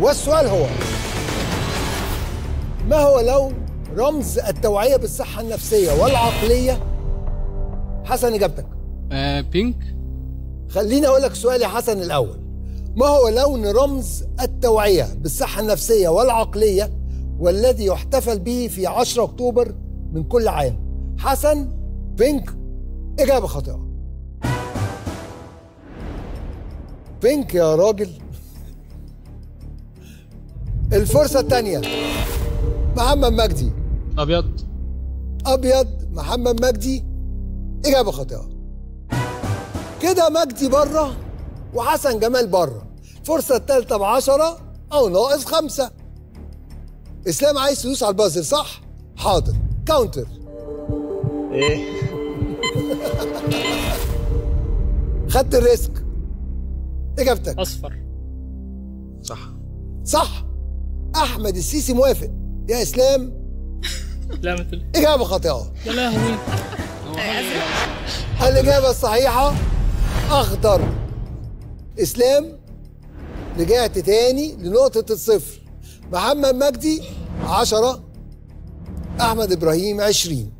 والسؤال هو ما هو لو رمز التوعية بالصحة النفسية والعقلية؟ حسن إجابتك. آه بينك خليني أقول لك سؤال يا حسن الأول. ما هو لون رمز التوعية بالصحة النفسية والعقلية والذي يحتفل به في 10 أكتوبر من كل عام؟ حسن بينك إجابة خاطئة. بينك يا راجل. الفرصة الثانية محمد مجدي. أبيض. أبيض. محمد مجدي. إجابة خاطئة. كده مجدي بره وحسن جمال بره. الفرصة الثالثة بعشرة أو ناقص خمسة. إسلام عايز تدوس على البازل صح؟ حاضر. كاونتر. إيه؟ خدت الريسك. إجابتك. أصفر. صح. صح. أحمد السيسي موافق. يا إسلام. لا مثل. إجابة خاطئة. يا لهوي. الإجابة الصحيحة؟ أخضر. إسلام رجعت تاني لنقطة الصفر. محمد مجدي عشرة. أحمد إبراهيم عشرين.